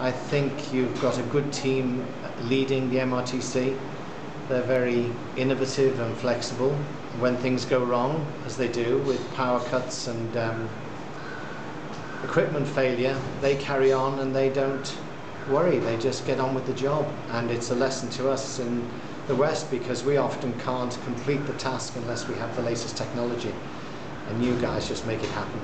I think you've got a good team leading the MRTC. They're very innovative and flexible. When things go wrong, as they do with power cuts and um, equipment failure, they carry on and they don't worry. They just get on with the job. And it's a lesson to us in the West because we often can't complete the task unless we have the latest technology. And you guys just make it happen.